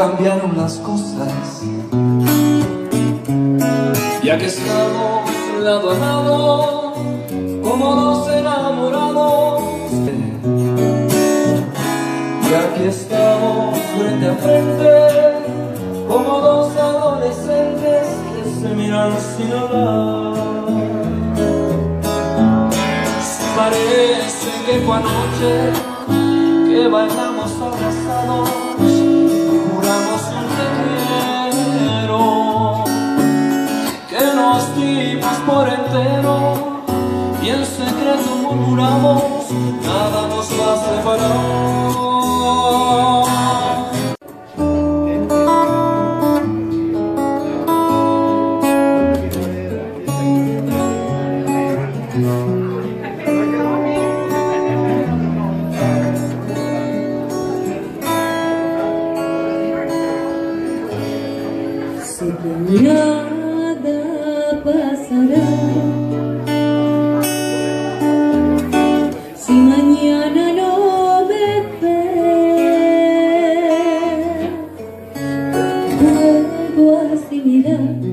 cambiaron las cosas. Ya que estamos lado a lado Como dos enamorados. Y aquí estamos frente a frente Como dos adolescentes que se miran sin hablar. Parece que fue anoche que bailamos abrazados dimos por entero. Y en secreto murmuramos nada nos va a separar pasará si mañana no me ves. Puedo asimilar